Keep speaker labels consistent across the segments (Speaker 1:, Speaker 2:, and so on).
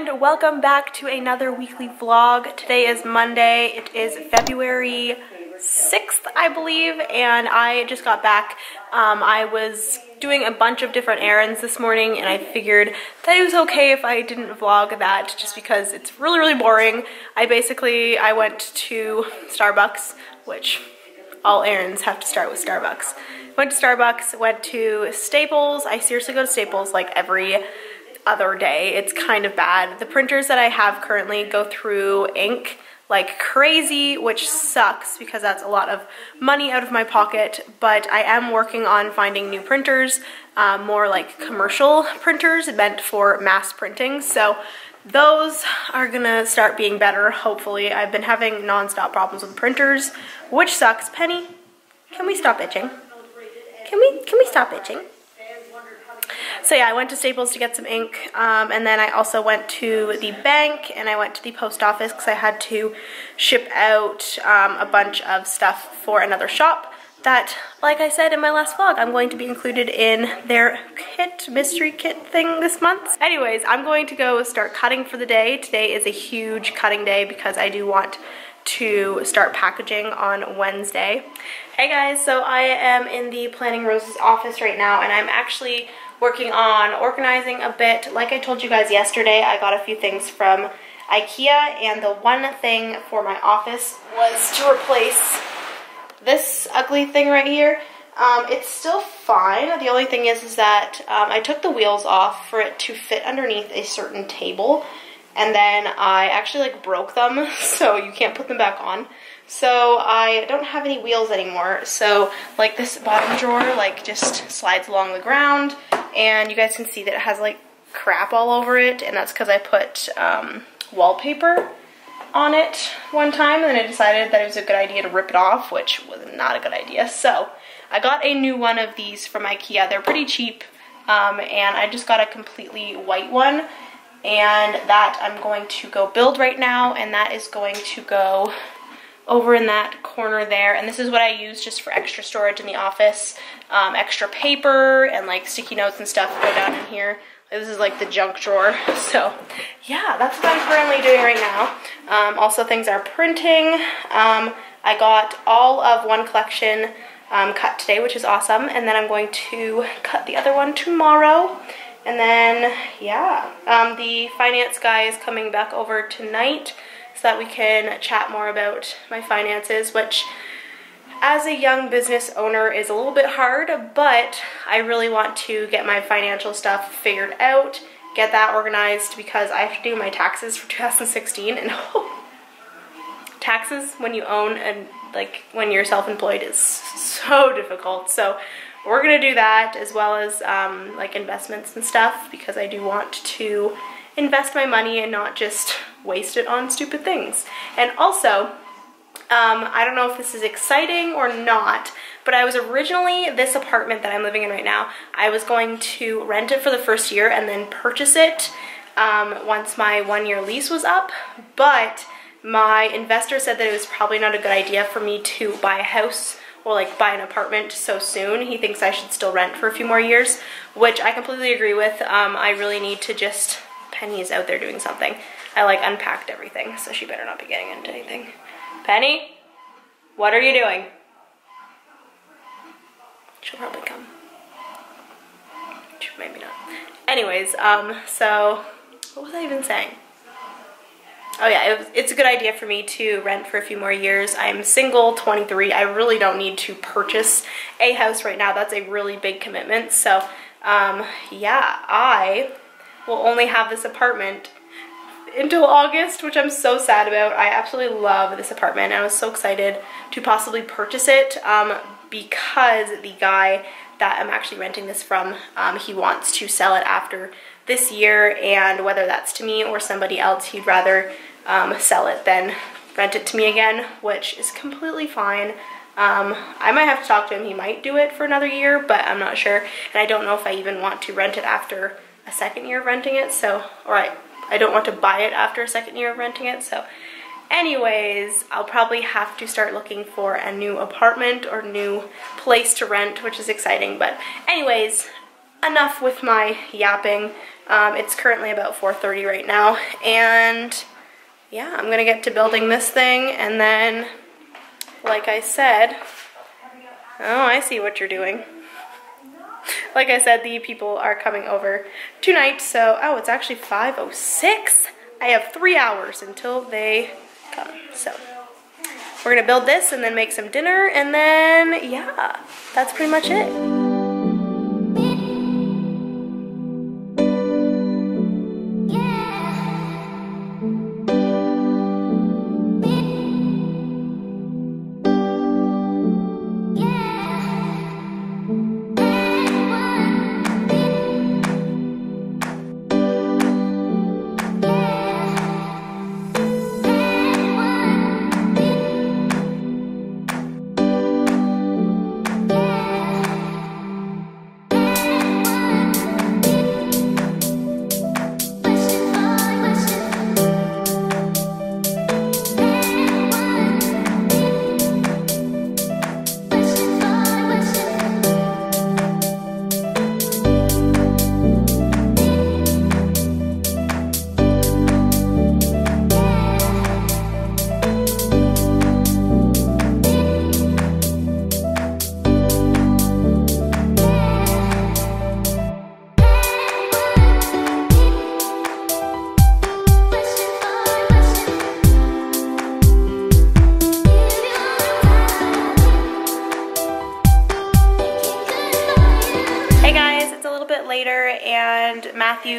Speaker 1: and welcome back to another weekly vlog. Today is Monday. It is February 6th, I believe, and I just got back. Um, I was doing a bunch of different errands this morning and I figured that it was okay if I didn't vlog that just because it's really, really boring. I basically, I went to Starbucks, which all errands have to start with Starbucks. Went to Starbucks, went to Staples. I seriously go to Staples like every other day. It's kind of bad. The printers that I have currently go through ink like crazy, which sucks because that's a lot of money out of my pocket, but I am working on finding new printers, um, more like commercial printers meant for mass printing. So those are gonna start being better, hopefully. I've been having nonstop problems with printers, which sucks. Penny, can we stop itching? Can we, can we stop itching? So yeah, I went to Staples to get some ink, um, and then I also went to the bank and I went to the post office because I had to ship out um, a bunch of stuff for another shop that, like I said in my last vlog, I'm going to be included in their kit, mystery kit thing this month. Anyways, I'm going to go start cutting for the day. Today is a huge cutting day because I do want to start packaging on Wednesday. Hey guys, so I am in the Planning Roses office right now and I'm actually working on organizing a bit. Like I told you guys yesterday, I got a few things from Ikea and the one thing for my office was to replace this ugly thing right here. Um, it's still fine. The only thing is, is that um, I took the wheels off for it to fit underneath a certain table and then I actually like broke them so you can't put them back on. So I don't have any wheels anymore. So like this bottom drawer like just slides along the ground and you guys can see that it has like crap all over it and that's because I put um, wallpaper on it one time and then I decided that it was a good idea to rip it off which was not a good idea. So I got a new one of these from Ikea. They're pretty cheap um, and I just got a completely white one and that I'm going to go build right now and that is going to go over in that corner there. And this is what I use just for extra storage in the office. Um, extra paper and like sticky notes and stuff go down in here. This is like the junk drawer. So yeah, that's what I'm currently doing right now. Um, also things are printing. Um, I got all of one collection um, cut today, which is awesome. And then I'm going to cut the other one tomorrow. And then, yeah, um, the finance guy is coming back over tonight so that we can chat more about my finances, which as a young business owner is a little bit hard, but I really want to get my financial stuff figured out, get that organized because I have to do my taxes for 2016 and taxes when you own and like when you're self-employed is so difficult. So we're gonna do that as well as um, like investments and stuff because I do want to invest my money and not just waste it on stupid things. And also, um, I don't know if this is exciting or not, but I was originally, this apartment that I'm living in right now, I was going to rent it for the first year and then purchase it um, once my one year lease was up, but my investor said that it was probably not a good idea for me to buy a house or like buy an apartment so soon. He thinks I should still rent for a few more years, which I completely agree with. Um, I really need to just Penny is out there doing something. I like unpacked everything, so she better not be getting into anything. Penny, what are you doing? She'll probably come. Maybe not. Anyways, um, so what was I even saying? Oh yeah, it was, it's a good idea for me to rent for a few more years. I'm single, 23. I really don't need to purchase a house right now. That's a really big commitment. So um, yeah, I will only have this apartment until August, which I'm so sad about. I absolutely love this apartment. And I was so excited to possibly purchase it um, because the guy that I'm actually renting this from, um, he wants to sell it after this year and whether that's to me or somebody else, he'd rather um, sell it than rent it to me again, which is completely fine. Um, I might have to talk to him. He might do it for another year, but I'm not sure. And I don't know if I even want to rent it after a second year of renting it. So, all right, I don't want to buy it after a second year of renting it. So anyways, I'll probably have to start looking for a new apartment or new place to rent, which is exciting. But anyways, enough with my yapping. Um, it's currently about 4.30 right now, and yeah, I'm gonna get to building this thing, and then, like I said, oh, I see what you're doing. Like I said, the people are coming over tonight, so, oh, it's actually 5.06. I have three hours until they come, so. We're gonna build this and then make some dinner, and then, yeah, that's pretty much it.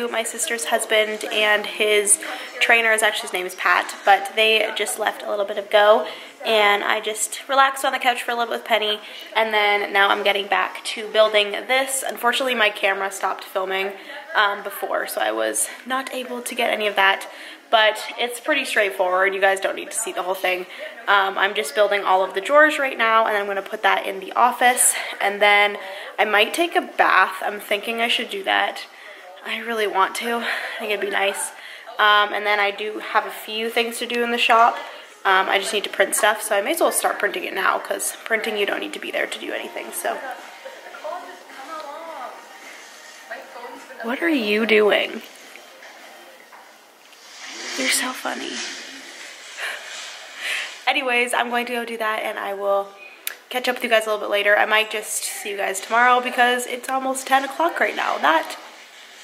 Speaker 1: My sister's husband, and his trainer actually, his name is Pat, but they just left a little bit ago, and I just relaxed on the couch for a little bit with Penny, and then now I'm getting back to building this. Unfortunately, my camera stopped filming um, before, so I was not able to get any of that, but it's pretty straightforward. You guys don't need to see the whole thing. Um, I'm just building all of the drawers right now, and I'm gonna put that in the office, and then I might take a bath. I'm thinking I should do that. I really want to. I think it'd be nice. Um, and then I do have a few things to do in the shop. Um, I just need to print stuff, so I may as well start printing it now because printing you don't need to be there to do anything. So, what are you doing? You're so funny. Anyways, I'm going to go do that and I will catch up with you guys a little bit later. I might just see you guys tomorrow because it's almost 10 o'clock right now. That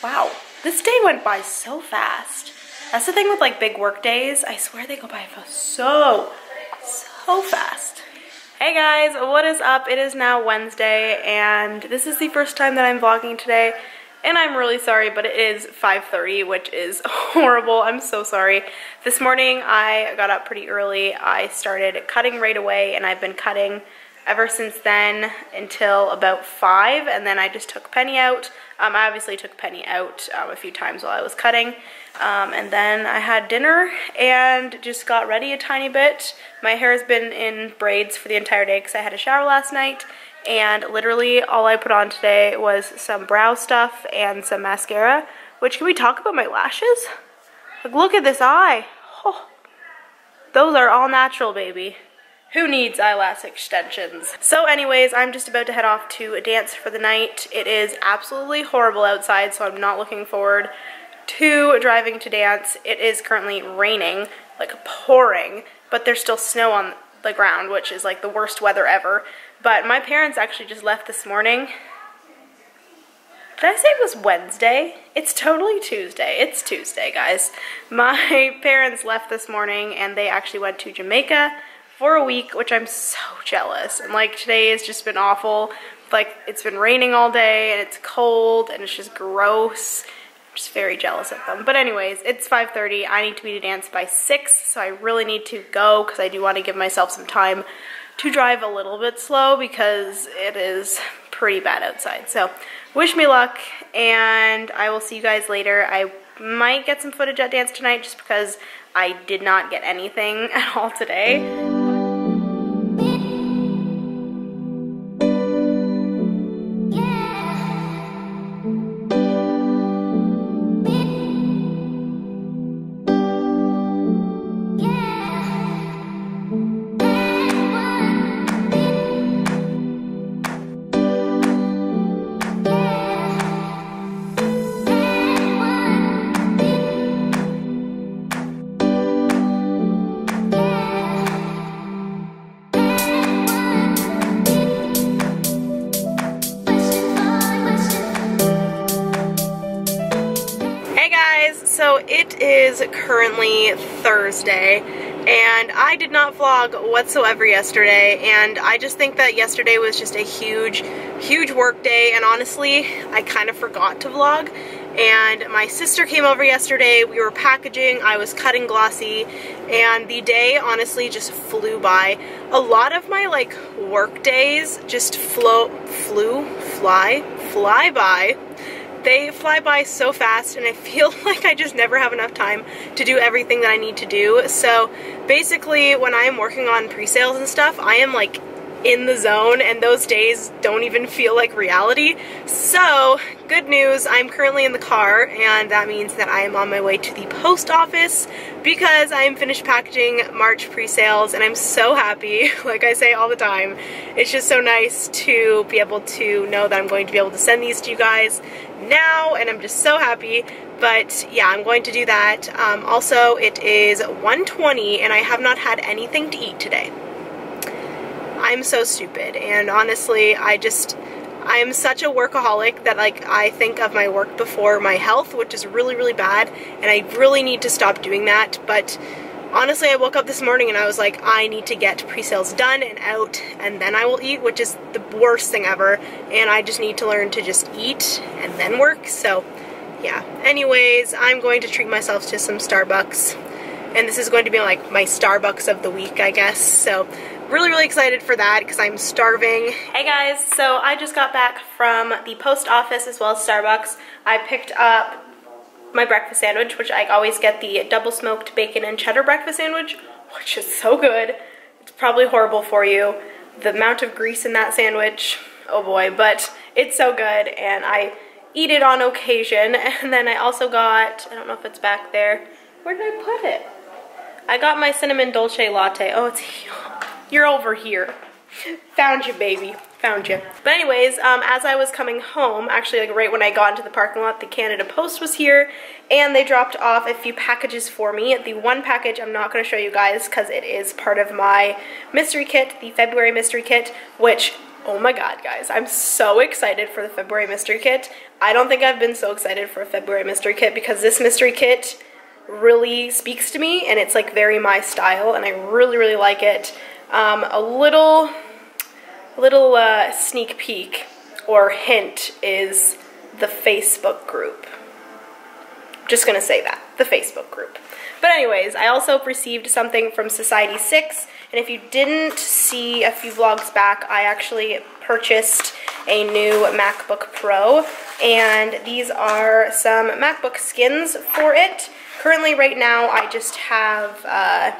Speaker 1: Wow, this day went by so fast. That's the thing with like big work days. I swear they go by so, so fast. Hey guys, what is up? It is now Wednesday and this is the first time that I'm vlogging today and I'm really sorry, but it is 5.30, which is horrible. I'm so sorry. This morning I got up pretty early. I started cutting right away and I've been cutting ever since then until about 5 and then I just took Penny out um, I obviously took Penny out um, a few times while I was cutting. Um, and then I had dinner and just got ready a tiny bit. My hair has been in braids for the entire day because I had a shower last night. And literally all I put on today was some brow stuff and some mascara. Which, can we talk about my lashes? Like, look at this eye. Oh, those are all natural, baby. Who needs eyelash extensions? So anyways, I'm just about to head off to a dance for the night. It is absolutely horrible outside, so I'm not looking forward to driving to dance. It is currently raining, like pouring, but there's still snow on the ground, which is like the worst weather ever. But my parents actually just left this morning. Did I say it was Wednesday? It's totally Tuesday. It's Tuesday, guys. My parents left this morning and they actually went to Jamaica for a week, which I'm so jealous. And like today has just been awful. Like it's been raining all day and it's cold and it's just gross. I'm just very jealous of them. But anyways, it's 5.30. I need to be to dance by 6, so I really need to go because I do want to give myself some time to drive a little bit slow because it is pretty bad outside. So wish me luck and I will see you guys later. I might get some footage at dance tonight just because I did not get anything at all today. Thursday and I did not vlog whatsoever yesterday and I just think that yesterday was just a huge, huge work day and honestly, I kind of forgot to vlog and my sister came over yesterday, we were packaging, I was cutting glossy and the day honestly just flew by. A lot of my like work days just flow, flew, fly, fly by they fly by so fast and I feel like I just never have enough time to do everything that I need to do. So basically when I am working on pre-sales and stuff, I am like in the zone and those days don't even feel like reality. So, good news, I'm currently in the car and that means that I am on my way to the post office because I am finished packaging March pre-sales and I'm so happy, like I say all the time. It's just so nice to be able to know that I'm going to be able to send these to you guys now and I'm just so happy. But yeah I'm going to do that. Um, also it is 1:20 and I have not had anything to eat today. I'm so stupid and honestly I just I am such a workaholic that like I think of my work before my health which is really really bad and I really need to stop doing that. But honestly I woke up this morning and I was like I need to get pre-sales done and out and then I will eat which is the worst thing ever. And I just need to learn to just eat and then work. So yeah. Anyways I'm going to treat myself to some Starbucks. And this is going to be like my Starbucks of the week I guess. So really really excited for that because I'm starving. Hey guys, so I just got back from the post office as well as Starbucks. I picked up my breakfast sandwich, which I always get the double smoked bacon and cheddar breakfast sandwich, which is so good. It's probably horrible for you. The amount of grease in that sandwich, oh boy, but it's so good and I eat it on occasion. And then I also got, I don't know if it's back there, where did I put it? I got my cinnamon dolce latte. Oh, it's you're over here. Found you, baby. Found you. But anyways, um, as I was coming home, actually like right when I got into the parking lot, the Canada Post was here and they dropped off a few packages for me. The one package I'm not going to show you guys because it is part of my mystery kit, the February mystery kit, which Oh my god, guys, I'm so excited for the February mystery kit. I don't think I've been so excited for a February mystery kit because this mystery kit really speaks to me and it's like very my style and I really, really like it. Um, a little, little uh, sneak peek or hint is the Facebook group. Just gonna say that, the Facebook group. But anyways, I also received something from Society 6, and if you didn't see a few vlogs back, I actually purchased a new MacBook Pro, and these are some MacBook skins for it. Currently, right now, I just have uh,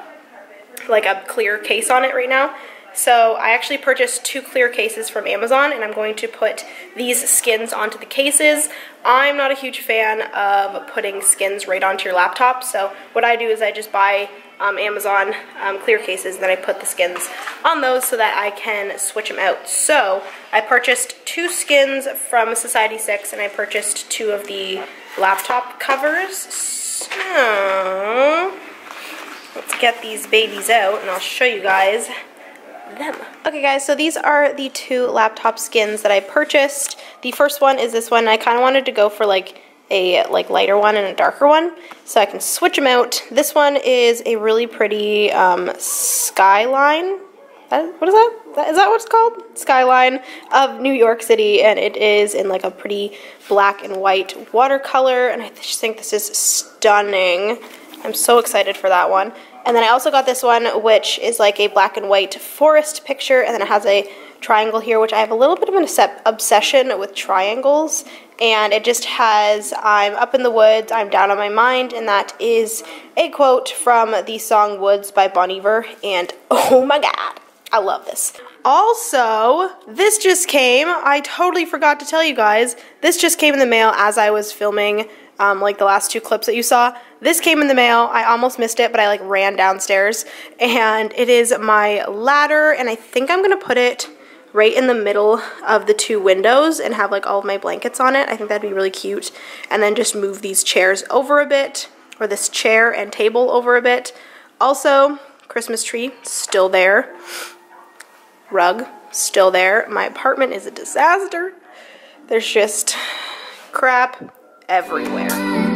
Speaker 1: like a clear case on it right now. So I actually purchased two clear cases from Amazon and I'm going to put these skins onto the cases. I'm not a huge fan of putting skins right onto your laptop. So what I do is I just buy um, Amazon um, clear cases then I put the skins on those so that I can switch them out. So I purchased two skins from Society 6 and I purchased two of the laptop covers. So Let's get these babies out and I'll show you guys them. Okay guys, so these are the two laptop skins that I purchased. The first one is this one. I kind of wanted to go for like a like lighter one and a darker one so I can switch them out. This one is a really pretty um, skyline. What is that? Is that what it's called? Skyline of New York City and it is in like a pretty black and white watercolor and I just think this is stunning. I'm so excited for that one. And then I also got this one, which is like a black and white forest picture, and then it has a triangle here, which I have a little bit of an obsession with triangles. And it just has, I'm up in the woods, I'm down on my mind, and that is a quote from the song Woods by Bon Iver. And oh my god, I love this. Also, this just came, I totally forgot to tell you guys, this just came in the mail as I was filming um, like the last two clips that you saw. This came in the mail. I almost missed it, but I like ran downstairs. And it is my ladder, and I think I'm gonna put it right in the middle of the two windows and have like all of my blankets on it. I think that'd be really cute. And then just move these chairs over a bit, or this chair and table over a bit. Also, Christmas tree, still there. Rug, still there. My apartment is a disaster. There's just crap everywhere.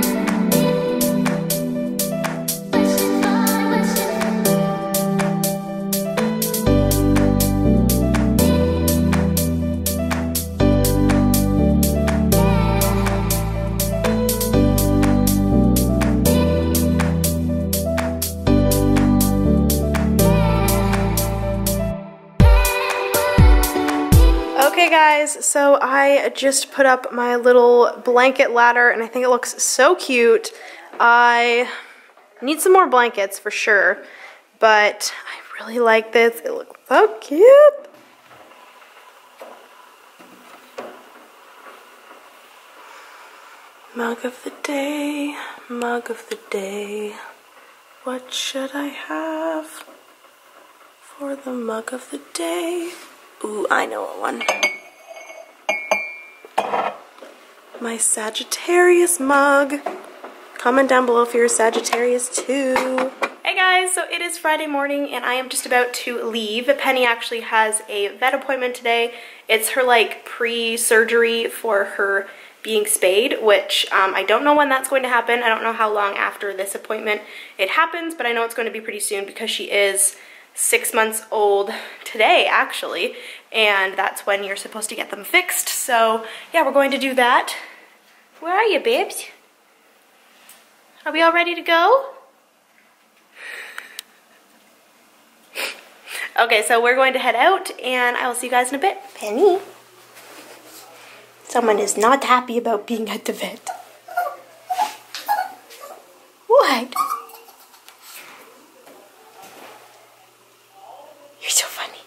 Speaker 1: Guys, so I just put up my little blanket ladder and I think it looks so cute. I need some more blankets for sure, but I really like this. It looks so cute. Mug of the day, mug of the day. What should I have for the mug of the day? Ooh, I know a one. My Sagittarius mug. Comment down below if you're a Sagittarius too. Hey guys, so it is Friday morning and I am just about to leave. Penny actually has a vet appointment today. It's her like pre-surgery for her being spayed, which um, I don't know when that's going to happen. I don't know how long after this appointment it happens, but I know it's going to be pretty soon because she is six months old today, actually, and that's when you're supposed to get them fixed. So yeah, we're going to do that. Where are you, babes? Are we all ready to go? Okay, so we're going to head out, and I will see you guys in a bit. Penny. Someone is not happy about being at the vet. What? You're so funny.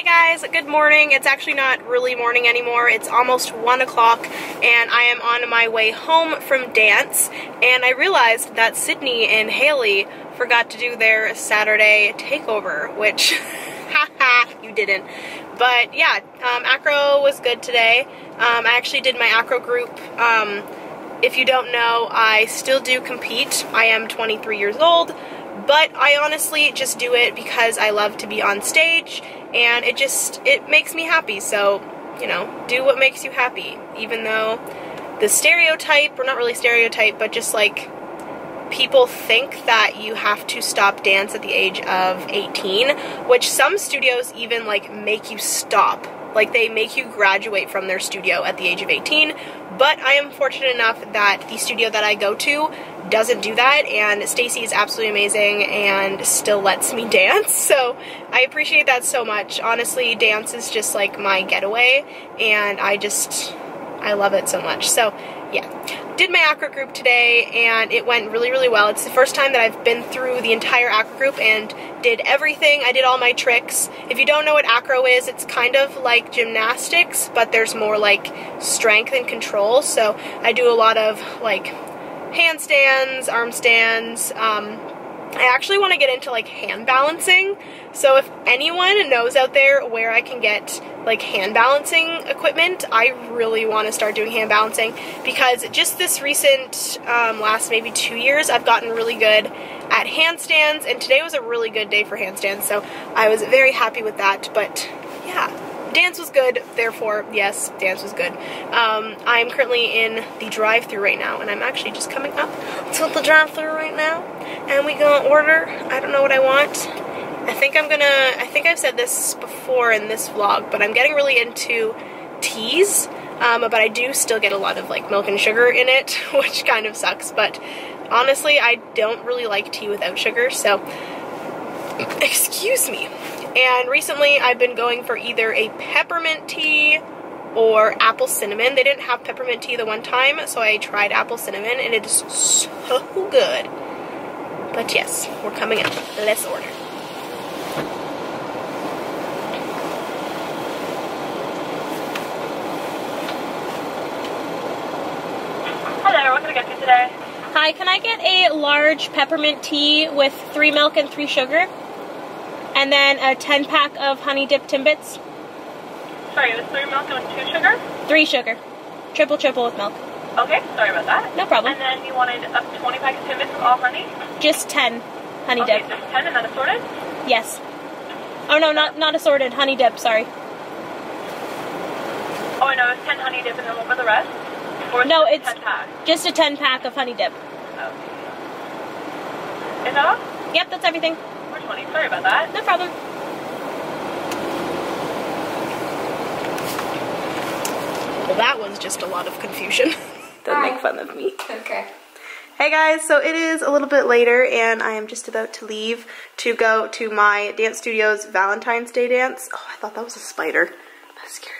Speaker 1: Hey guys, good morning. It's actually not really morning anymore. It's almost 1 o'clock and I am on my way home from dance and I realized that Sydney and Haley forgot to do their Saturday takeover, which you didn't. But yeah, um, acro was good today. Um, I actually did my acro group. Um, if you don't know, I still do compete. I am 23 years old, but I honestly just do it because I love to be on stage and it just, it makes me happy. So, you know, do what makes you happy, even though the stereotype, or not really stereotype, but just like people think that you have to stop dance at the age of 18, which some studios even like make you stop. Like they make you graduate from their studio at the age of 18. But I am fortunate enough that the studio that I go to doesn't do that and Stacy is absolutely amazing and still lets me dance. So I appreciate that so much. Honestly, dance is just like my getaway and I just I love it so much. So yeah, did my acro group today and it went really, really well. It's the first time that I've been through the entire acro group and did everything. I did all my tricks. If you don't know what acro is, it's kind of like gymnastics, but there's more like strength and control. So I do a lot of like handstands, arm stands, um, I actually want to get into like hand balancing. So if anyone knows out there where I can get like hand balancing equipment, I really want to start doing hand balancing because just this recent um, last maybe two years, I've gotten really good at handstands, and today was a really good day for handstands. So I was very happy with that. But yeah dance was good, therefore, yes, dance was good. Um, I'm currently in the drive through right now, and I'm actually just coming up to the drive through right now, and we gonna order. I don't know what I want. I think I'm gonna, I think I've said this before in this vlog, but I'm getting really into teas, um, but I do still get a lot of like milk and sugar in it, which kind of sucks, but honestly, I don't really like tea without sugar, so excuse me. And recently I've been going for either a peppermint tea or apple cinnamon. They didn't have peppermint tea the one time, so I tried apple cinnamon and it is so good. But yes, we're coming up. Let's order.
Speaker 2: What can I get you today?
Speaker 1: Hi, can I get a large peppermint tea with three milk and three sugar? And then a 10 pack of honey dip Timbits.
Speaker 2: Sorry, it was three milk and two sugar?
Speaker 1: Three sugar. Triple triple with milk.
Speaker 2: Okay, sorry about that.
Speaker 1: No problem.
Speaker 2: And then you wanted a 20 pack of Timbits with all honey?
Speaker 1: Just 10 honey
Speaker 2: okay,
Speaker 1: dip.
Speaker 2: just 10 and then assorted?
Speaker 1: Yes. Oh no, not not assorted. Honey dip, sorry.
Speaker 2: Oh, I know. It's 10 honey dip and then what for the rest? Or
Speaker 1: no,
Speaker 2: just
Speaker 1: it's
Speaker 2: 10 pack?
Speaker 1: just a 10 pack of honey dip.
Speaker 2: Okay. Is that all?
Speaker 1: Yep, that's everything.
Speaker 2: 420. Sorry about that.
Speaker 1: No problem. Well, that was just a lot of confusion. Don't
Speaker 3: Hi.
Speaker 1: make fun of me.
Speaker 3: Okay.
Speaker 1: Hey guys, so it is a little bit later and I am just about to leave to go to my dance studio's Valentine's Day dance. Oh, I thought that was a spider. That's scared me.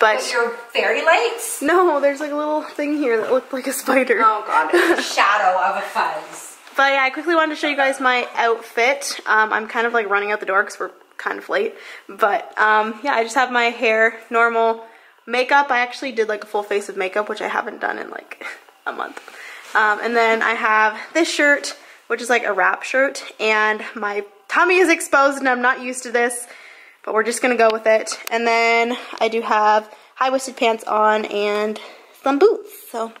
Speaker 1: But
Speaker 3: With your fairy lights?
Speaker 1: no, there's like a little thing here that looked like a spider.
Speaker 3: Oh god, a shadow of a fuzz.
Speaker 1: But yeah, I quickly wanted to show you guys my outfit. Um, I'm kind of like running out the door because we're kind of late. But um, yeah, I just have my hair normal. Makeup, I actually did like a full face of makeup, which I haven't done in like a month. Um, and then I have this shirt, which is like a wrap shirt. And my tummy is exposed and I'm not used to this. But we're just going to go with it. And then I do have high-waisted pants on and some boots. So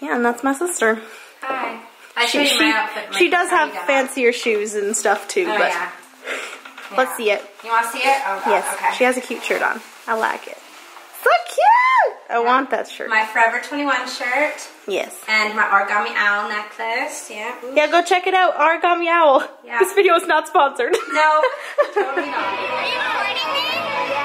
Speaker 1: yeah, and that's my sister.
Speaker 3: Hi. I
Speaker 1: She, she,
Speaker 3: my outfit.
Speaker 1: she does have fancier shoes and stuff too,
Speaker 3: Oh
Speaker 1: but
Speaker 3: yeah.
Speaker 1: let's
Speaker 3: Yeah.
Speaker 1: see it.
Speaker 3: You want to see it? Oh god.
Speaker 1: Yes,
Speaker 3: Okay.
Speaker 1: she has a cute shirt on. I like it. So cute! I want that shirt.
Speaker 3: my Forever 21 shirt
Speaker 1: yes.
Speaker 3: and my origami owl necklace. Yeah. Ooh.
Speaker 1: Yeah, go check it out, Origami Owl.
Speaker 3: Yeah.
Speaker 1: This video is not sponsored.
Speaker 3: No, totally not.
Speaker 4: Are you recording me?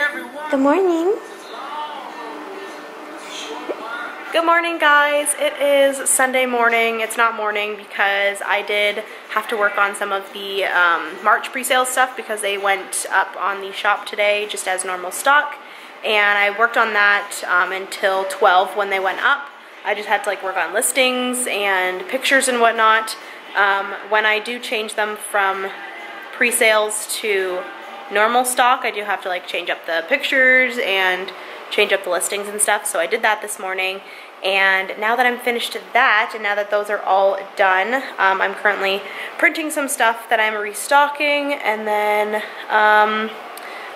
Speaker 1: Good morning. Good morning, guys. It is Sunday morning. It's not morning because I did have to work on some of the um, March pre-sale stuff because they went up on the shop today just as normal stock. And I worked on that um, until 12 when they went up. I just had to like work on listings and pictures and whatnot. Um, when I do change them from pre-sales to normal stock, I do have to like change up the pictures and change up the listings and stuff. So I did that this morning. And now that I'm finished that, and now that those are all done, um, I'm currently printing some stuff that I'm restocking. And then um,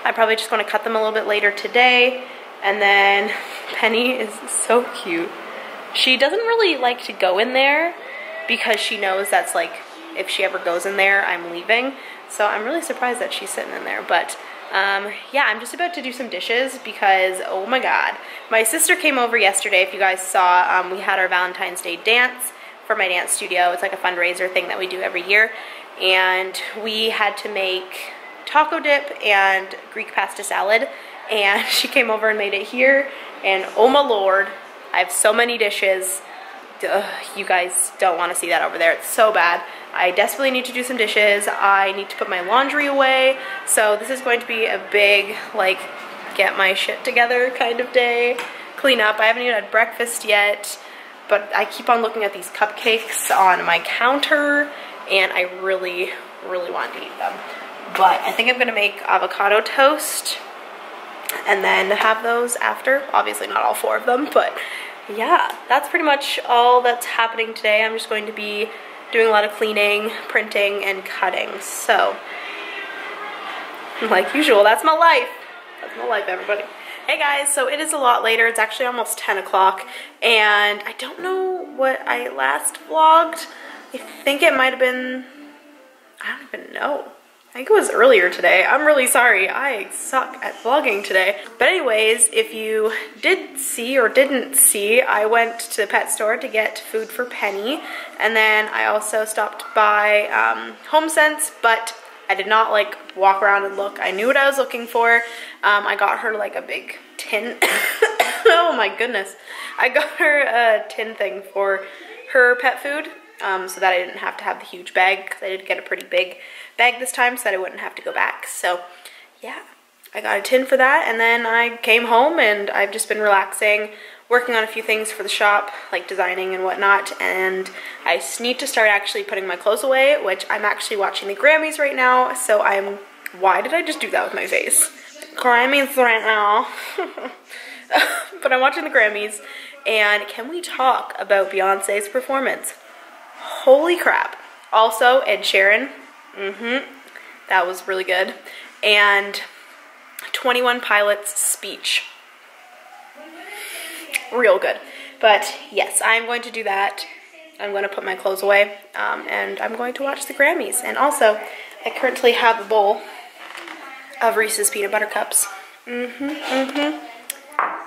Speaker 1: I probably just want to cut them a little bit later today. And then Penny is so cute. She doesn't really like to go in there because she knows that's like, if she ever goes in there, I'm leaving. So I'm really surprised that she's sitting in there. But um, yeah, I'm just about to do some dishes because, oh my god. My sister came over yesterday, if you guys saw, um, we had our Valentine's Day dance for my dance studio. It's like a fundraiser thing that we do every year. And we had to make taco dip and Greek pasta salad. And she came over and made it here. And oh my lord, I have so many dishes. Ugh, you guys don't want to see that over there. It's so bad. I desperately need to do some dishes. I need to put my laundry away. So this is going to be a big, like, get my shit together kind of day. Clean up. I haven't even had breakfast yet, but I keep on looking at these cupcakes on my counter, and I really, really want to eat them. But I think I'm gonna make avocado toast and then have those after. Obviously not all four of them, but yeah, that's pretty much all that's happening today. I'm just going to be doing a lot of cleaning, printing, and cutting. So, like usual, that's my life. That's my life, everybody. Hey guys, so it is a lot later. It's actually almost 10 o'clock, and I don't know what I last vlogged. I think it might have been, I don't even know. I think it was earlier today. I'm really sorry. I suck at vlogging today. But anyways, if you did see or didn't see, I went to the pet store to get food for Penny. And then I also stopped by um, HomeSense, but I did not like walk around and look. I knew what I was looking for. Um, I got her like a big tin. oh my goodness. I got her a tin thing for her pet food um, so that I didn't have to have the huge bag because I did get a pretty big bag this time so that I wouldn't have to go back. So yeah, I got a tin for that and then I came home and I've just been relaxing, working on a few things for the shop, like designing and whatnot, and I need to start actually putting my clothes away, which I'm actually watching the Grammys right now, so I'm, why did I just do that with my face? Grammys right now. but I'm watching the Grammys, and can we talk about Beyonce's performance? Holy crap. Also, Ed Sheeran, mm-hmm, that was really good. And 21 Pilots speech. Real good. But yes, I'm going to do that. I'm going to put my clothes away um, and I'm going to watch the Grammys. And also, I currently have a bowl of Reese's Peanut Butter Cups. Mm-hmm, mm-hmm.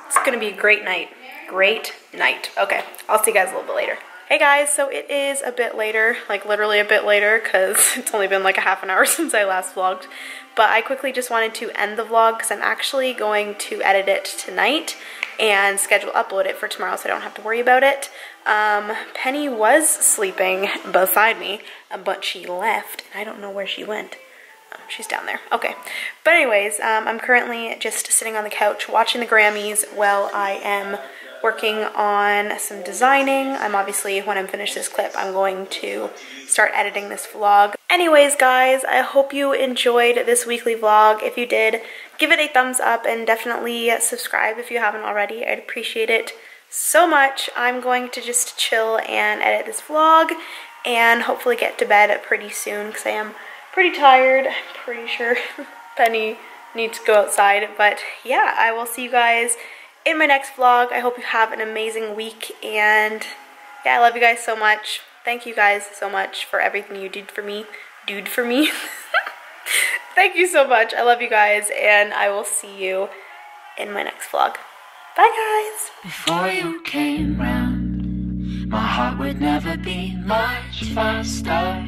Speaker 1: It's going to be a great night. Great night. Okay, I'll see you guys a little bit later. Hey guys, so it is a bit later, like literally a bit later because it's only been like a half an hour since I last vlogged. But I quickly just wanted to end the vlog because I'm actually going to edit it tonight and schedule upload it for tomorrow so I don't have to worry about it. Um, Penny was sleeping beside me, but she left and I don't know where she went. Oh, she's down there. Okay. But anyways, um, I'm currently just sitting on the couch watching the Grammys while I am working on some designing. I'm obviously, when I'm finished this clip, I'm going to start editing this vlog. Anyways, guys, I hope you enjoyed this weekly vlog. If you did, give it a thumbs up and definitely subscribe if you haven't already. I'd appreciate it so much. I'm going to just chill and edit this vlog and hopefully get to bed pretty soon because I am pretty tired. I'm pretty sure Penny needs to go outside. But yeah, I will see you guys in my next vlog. I hope you have an amazing week and yeah, I love you guys so much. Thank you guys so much for everything you did for me. Dude for me. Thank you so much. I love you guys and I will see you in my next vlog. Bye guys.
Speaker 5: Before you came round, my heart would never be much faster.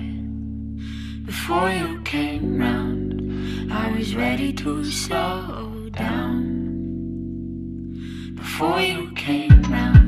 Speaker 5: Before you came round, I was ready to slow down before you came round.